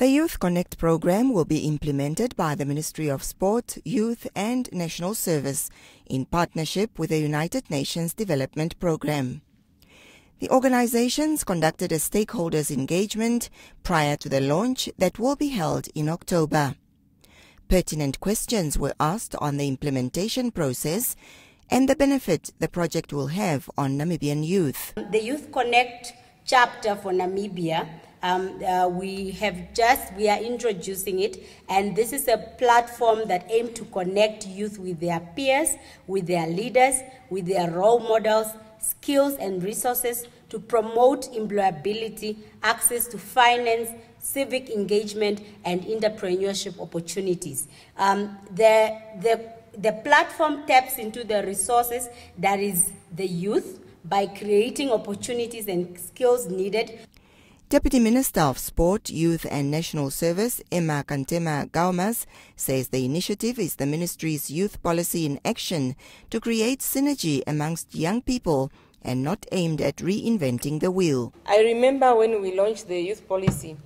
The YouthConnekt program will be implemented by the Ministry of Sport, Youth and National Service in partnership with the United Nations Development Programme. The organizations conducted a stakeholders engagement prior to the launch that will be held in October. Pertinent questions were asked on the implementation process and the benefit the project will have on Namibian youth. The YouthConnekt chapter for Namibia um, uh, we have just we are introducing it and this is a platform that aims to connect youth with their peers with their leaders with their role models skills and resources to promote employability, access to finance, civic engagement, and entrepreneurship opportunities. Um, the, the, the platform taps into the resources that is the youth by creating opportunities and skills needed Deputy Minister of Sport, Youth and National Service, Emma Kantema Gaomas, says the initiative is the ministry's youth policy in action to create synergy amongst young people and not aimed at reinventing the wheel. I remember when we launched the youth policy,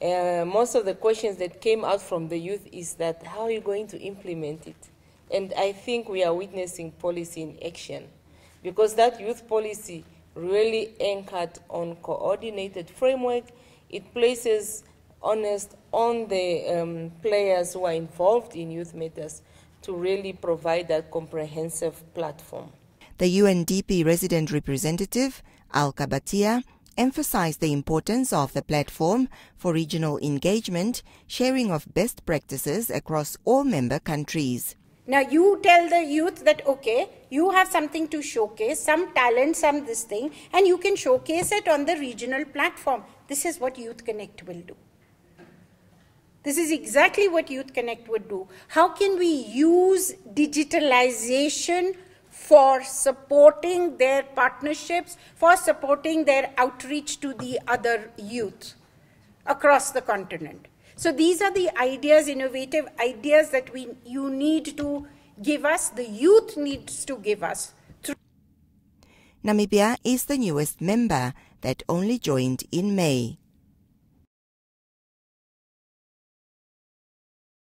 uh, most of the questions that came out from the youth is that how are you going to implement it? And I think we are witnessing policy in action because that youth policy really anchored on coordinated framework. It places honest on the um, players who are involved in youth matters to really provide that comprehensive platform. The UNDP resident representative, Alka Bhatia, emphasized the importance of the platform for regional engagement, sharing of best practices across all member countries. Now you tell the youth that okay, you have something to showcase, some talent, some this thing, and you can showcase it on the regional platform. This is what YouthConnekt will do. This is exactly what YouthConnekt would do. How can we use digitalization for supporting their partnerships, for supporting their outreach to the other youth across the continent? So these are the ideas, innovative ideas that we, you need to give us, the youth needs to give us. Namibia is the newest member that only joined in May.